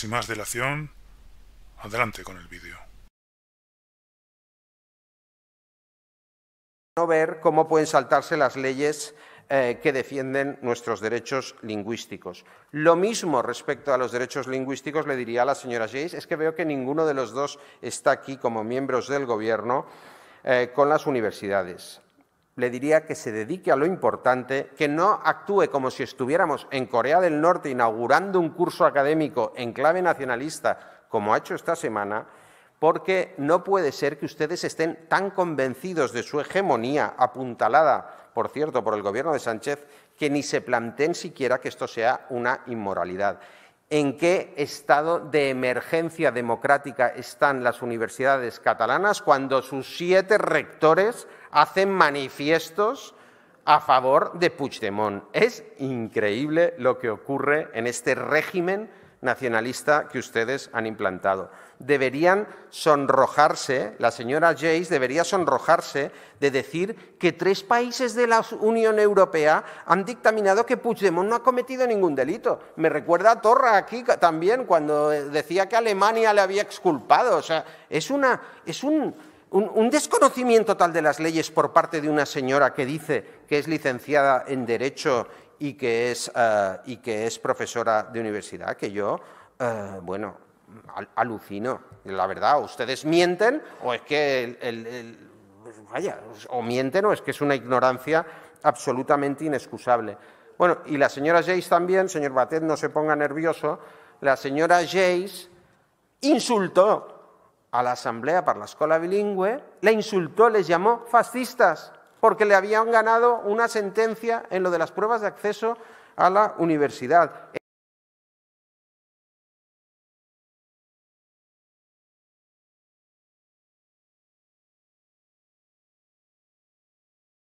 Sin más dilación, adelante con el vídeo. No ver cómo pueden saltarse las leyes eh, que defienden nuestros derechos lingüísticos. Lo mismo respecto a los derechos lingüísticos le diría a la señora Jace, es que veo que ninguno de los dos está aquí como miembros del Gobierno eh, con las universidades. Le diría que se dedique a lo importante, que no actúe como si estuviéramos en Corea del Norte inaugurando un curso académico en clave nacionalista, como ha hecho esta semana, porque no puede ser que ustedes estén tan convencidos de su hegemonía apuntalada, por cierto, por el Gobierno de Sánchez, que ni se planteen siquiera que esto sea una inmoralidad. ¿En qué estado de emergencia democrática están las universidades catalanas cuando sus siete rectores hacen manifiestos a favor de Puigdemont? Es increíble lo que ocurre en este régimen nacionalista que ustedes han implantado. Deberían sonrojarse, la señora Jace debería sonrojarse de decir que tres países de la Unión Europea han dictaminado que Puigdemont no ha cometido ningún delito. Me recuerda a Torra aquí también cuando decía que Alemania le había exculpado. O sea, es, una, es un, un, desconocimiento tal de las leyes por parte de una señora que dice que es licenciada en Derecho y que es, eh, y que es profesora de universidad, que yo, eh, bueno, alucino. La verdad, ustedes mienten o es que vaya, o mienten o es que es una ignorancia absolutamente inexcusable. Bueno, y la señora Jace también, señor Batet, no se ponga nervioso, la señora Jace insultó a la Asamblea para la Escuela Bilingüe, la insultó, les llamó fascistas porque le habían ganado una sentencia en lo de las pruebas de acceso a la universidad.